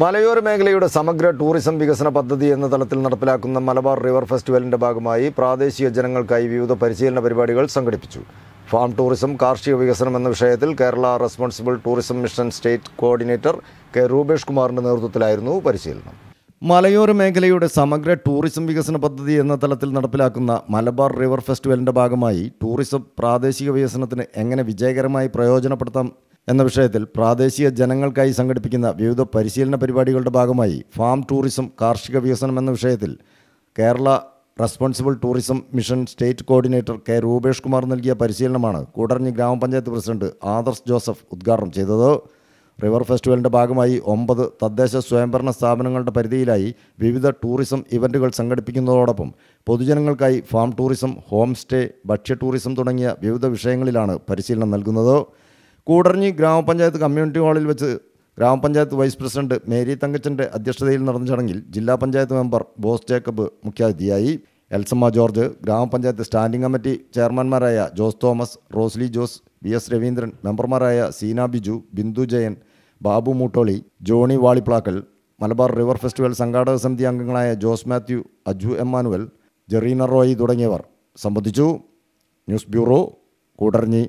മലയോര മേഖലയുടെ സമഗ്ര ടൂറിസം വികസന പദ്ധതി എന്ന തലത്തിൽ നടപ്പിലാക്കുന്ന മലബാർ റിവർ ഫെസ്റ്റിവലിന്റെ ഭാഗമായി പ്രാദേശിക ജനങ്ങൾക്കായി വിവിധ പരിശീലന പരിപാടികൾ സംഘടിപ്പിച്ചു. ഫാം ടൂറിസം കാർഷിക വികസനം എന്ന വിഷയത്തിൽ Kerala responsible tourism mission state coordinator K Rupesh കുമാറിന്റെ നേതൃത്വത്തിലായിരുന്നു പരിശീലനം. മലയോര മേഖലയുടെ സമഗ്ര ടൂറിസം വികസന പദ്ധതി എന്ന തലത്തിൽ നടപ്പിലാക്കുന്ന മലബാർ റിവർ ഫെസ്റ്റിവലിന്റെ ഭാഗമായി ടൂറിസം പ്രാദേശിക വികസനത്തിന് എങ്ങനെ വിജയകരമായി പ്രയോജനപ്പെടുത്താം എന്ന വിഷയത്തിൽ പ്രാദേശിക ജനങ്ങൾക്കായി സംഘടിപ്പിക്കുന്ന വിവിധ പരിശീലന പരിപാടികളുടെ ഭാഗമായി ഫാം ടൂറിസം കാർഷിക വികസനം എന്ന വിഷയത്തിൽ Kerala responsible tourism mission state coordinator K Rupesh Kumar നൽകിയ പരിശീലനമാണ് കൂടരഞ്ഞി ഗ്രാമപഞ്ചായത്ത് പ്രസിഡന്റ് ആദർശ് ജോസഫ് ഉദ്ഘാടനം ചെയ്തത്. റിവർ ഫെസ്റ്റിവലിന്റെ ഭാഗമായി ഒമ്പത് തദ്ദേശ സ്വയംഭരണ സ്ഥാപനങ്ങളുടെ പരിധിയിലായി വിവിധ ടൂറിസം ഇവന്റുകൾ സംഘടിപ്പിക്കുന്നതോടൊപ്പം പൊതുജനങ്ങൾക്കായി ഫാം ടൂറിസം ഹോം സ്റ്റേ ഭക്ഷ്യ ടൂറിസം തുടങ്ങിയ വിവിധ വിഷയങ്ങളിലാണ് പരിശീലനം നൽകുന്നത്. കൂടർഞ്ഞി ഗ്രാമപഞ്ചായത്ത് കമ്മ്യൂണിറ്റി ഹാളിൽ വെച്ച് ഗ്രാമപഞ്ചായത്ത് വൈസ് പ്രസിഡന്റ് മേരി തങ്കച്ചന്റെ അധ്യക്ഷതയിൽ നടന്ന ചടങ്ങിൽ ജില്ലാ പഞ്ചായത്ത് മെമ്പർ ബോസ് ജേക്കബ് മുഖ്യാതിഥിയായി. എൽസമ്മ ജോർജ് ഗ്രാമപഞ്ചായത്ത് സ്റ്റാൻഡിംഗ് കമ്മിറ്റി ചെയർമാൻമാരായ Jose Thomas Rosily Jose V S Raveendran മെമ്പർമാരായ Seena Biju Bindu Jayan Babu Moottoli Johnny Valiplakkal Malabar river festival സംഘാടക സമിതി അംഗങ്ങളായ ജോസ് മാത്യു അജു എമ്മാനുവൽ ജെറീന റോയി തുടങ്ങിയവർ സംബന്ധിച്ചു. News bureau Koodaranji.